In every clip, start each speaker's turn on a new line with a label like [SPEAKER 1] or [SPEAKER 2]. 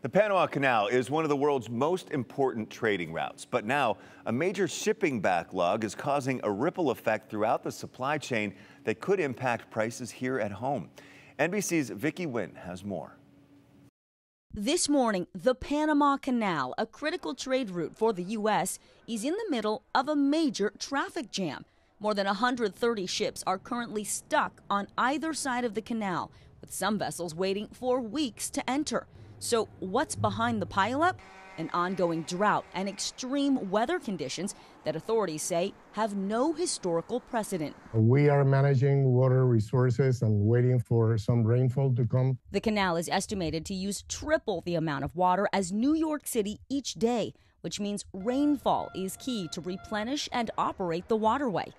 [SPEAKER 1] The Panama Canal is one of the world's most important trading routes, but now a major shipping backlog is causing a ripple effect throughout the supply chain that could impact prices here at home. NBC's Vicky Nguyen has more.
[SPEAKER 2] This morning, the Panama Canal, a critical trade route for the U.S., is in the middle of a major traffic jam. More than 130 ships are currently stuck on either side of the canal, with some vessels waiting for weeks to enter. So, what's behind the pileup? An ongoing drought and extreme weather conditions that authorities say have no historical precedent.
[SPEAKER 3] We are managing water resources and waiting for some rainfall to come.
[SPEAKER 2] The canal is estimated to use triple the amount of water as New York City each day, which means rainfall is key to replenish and operate the waterway.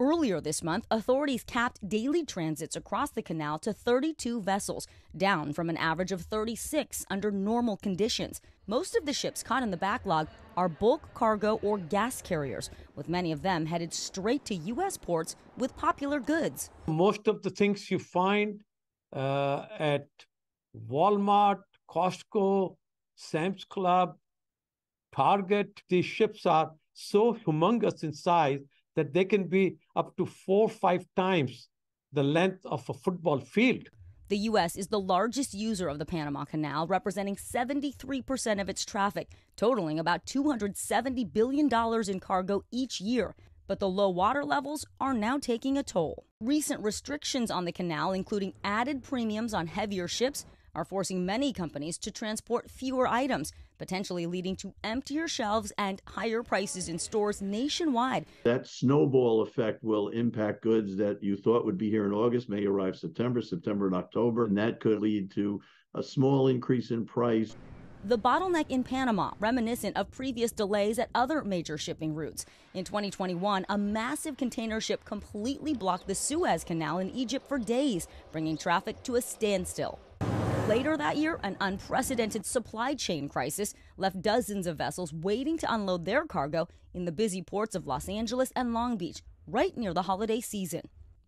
[SPEAKER 2] Earlier this month, authorities capped daily transits across the canal to 32 vessels, down from an average of 36 under normal conditions. Most of the ships caught in the backlog are bulk cargo or gas carriers, with many of them headed straight to U.S. ports with popular goods.
[SPEAKER 4] Most of the things you find uh, at Walmart, Costco, Sam's Club, Target, these ships are so humongous in size that they can be up to four or five times the length of a football field.
[SPEAKER 2] The U.S. is the largest user of the Panama Canal, representing 73% of its traffic, totaling about $270 billion in cargo each year. But the low water levels are now taking a toll. Recent restrictions on the canal, including added premiums on heavier ships, are forcing many companies to transport fewer items, potentially leading to emptier shelves and higher prices in stores nationwide.
[SPEAKER 5] That snowball effect will impact goods that you thought would be here in August, may arrive September, September and October, and that could lead to a small increase in price.
[SPEAKER 2] The bottleneck in Panama, reminiscent of previous delays at other major shipping routes. In 2021, a massive container ship completely blocked the Suez Canal in Egypt for days, bringing traffic to a standstill. Later that year, an unprecedented supply chain crisis left dozens of vessels waiting to unload their cargo in the busy ports of Los Angeles and Long Beach, right near the holiday season.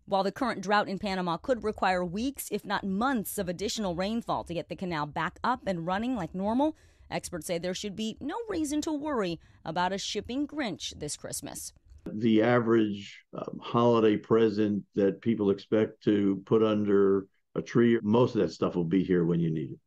[SPEAKER 2] While the current drought in Panama could require weeks, if not months, of additional rainfall to get the canal back up and running like normal, experts say there should be no reason to worry about a shipping Grinch this Christmas.
[SPEAKER 5] The average um, holiday present that people expect to put under a tree. Most of that stuff will be here when you need it.